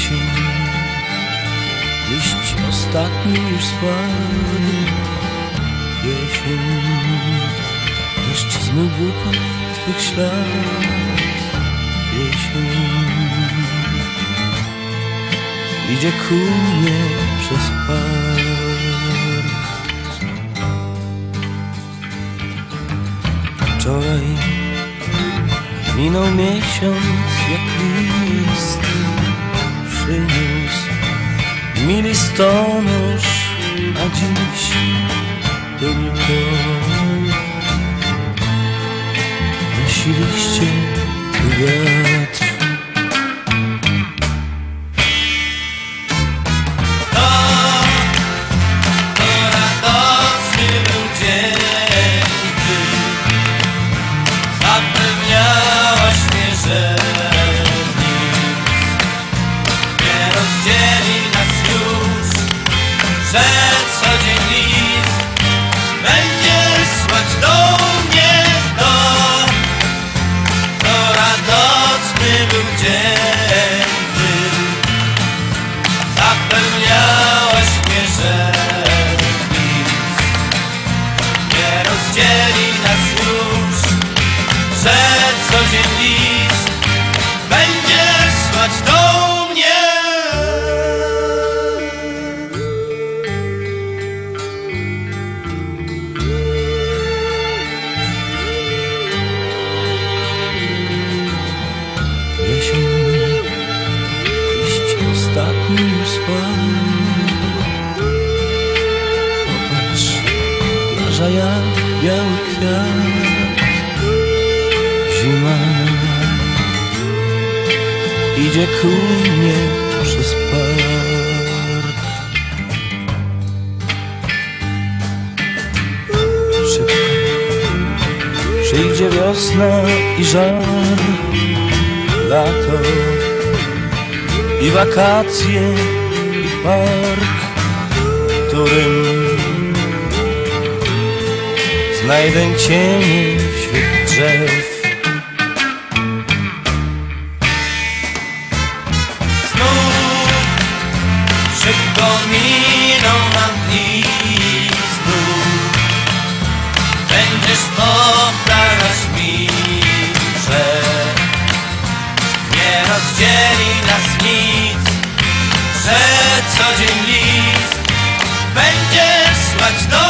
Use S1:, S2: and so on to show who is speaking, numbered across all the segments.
S1: Jesień, liść ostatni już spadł. Jesień, deszcz zmył Twych ślad. Jesień, idzie ku mnie przez park. Wczoraj minął miesiąc jak list
S2: Stanus
S1: acımış dönümde Aşırıkça güven spadł. Popatrz. Zima idzie przez. Szybko przyjdzie wiosna i żar lato i wakacje i park, którym znajdę cienie wśród drzew.
S2: Nic Że co dzień list Będziesz słać do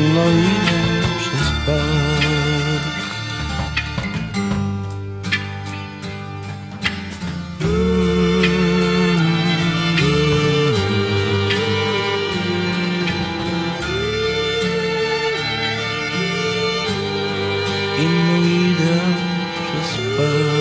S1: Z inną idę przez park Inną idę przez park